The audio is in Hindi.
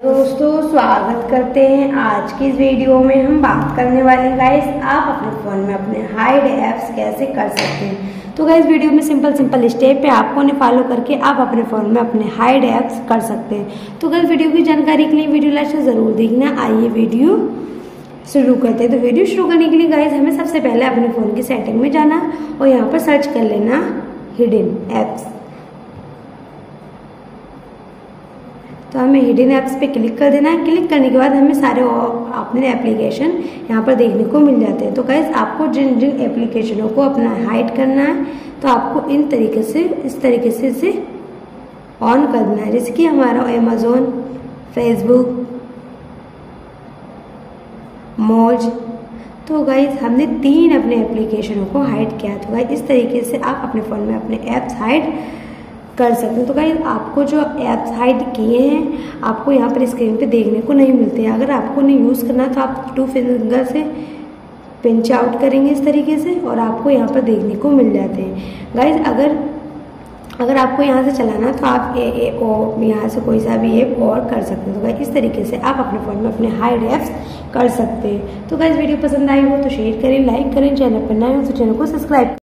दोस्तों, स्वागत करते हैं आज की इस वीडियो में हम बात करने वाले हैं। गाइस आप अपने फ़ोन में अपने हाइड ऐप्स कैसे कर सकते हैं? तो गाइस वीडियो में सिंपल सिंपल स्टेप है आपको उन्हें फॉलो करके आप अपने फ़ोन में अपने हाइड ऐप्स कर सकते हैं। तो गाइस वीडियो की जानकारी के लिए वीडियो लास्ट ज़रूर देखना। आइए वीडियो शुरू करते हैं। तो वीडियो शुरू करने के लिए गाइज़ हमें सबसे पहले अपने फ़ोन की सेटिंग में जाना और यहाँ पर सर्च कर लेना हिडन एप्स तो हमें हिडन ऐप्स पे क्लिक कर देना है। क्लिक करने के बाद हमें सारे अपने एप्लीकेशन यहाँ पर देखने को मिल जाते हैं। तो गाइज़ आपको जिन जिन एप्लीकेशनों को अपना हाइड करना है तो आपको इन तरीके से, इस तरीके से इसे ऑन कर देना है। जैसे कि हमारा अमेजोन फेसबुक मौज तो गाइज़ हमने तीन अपने एप्लीकेशनों को हाइड किया तो गाइज़ इस तरीके से आप अपने फ़ोन में अपने ऐप्स हाइड कर सकते हैं। तो गाइज़ आपको जो ऐप्स हाइड किए हैं आपको यहाँ पर स्क्रीन पे देखने को नहीं मिलते हैं। अगर आपको नहीं यूज़ करना तो आप टू फिंगर से पिंच आउट करेंगे इस तरीके से और आपको यहाँ पर देखने को मिल जाते हैं। गाइज़ अगर अगर आपको यहाँ से चलाना तो आप ए, ए, ओ यहाँ से कोई सा भी ऐप और कर सकते हैं। तो इस तरीके से आप अपने फ़ोन में अपने हाइड ऐप्स कर सकते हैं। तो गाइज़ वीडियो पसंद आई हो तो शेयर करें लाइक करें चैनल पर नए हो तो चैनल को सब्सक्राइब